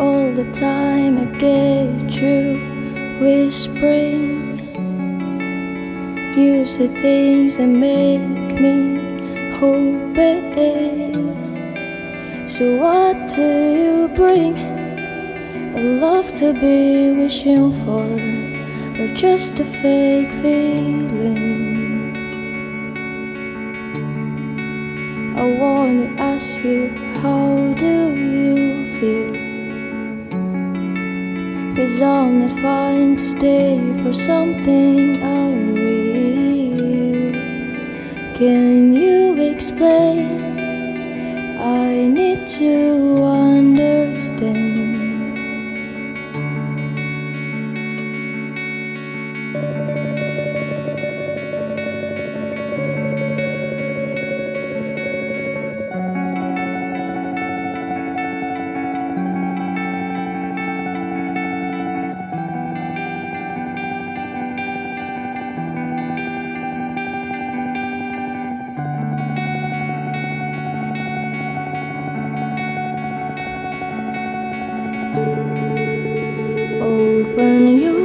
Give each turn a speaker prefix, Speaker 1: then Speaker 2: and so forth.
Speaker 1: all the time I get you whispering. You say things that make me hoping So what do you bring? A love to be wishing for Or just a fake feeling? I wanna ask you how do you feel? Cause I'm not fine to stay for something unreal. Can you explain? I need to. when you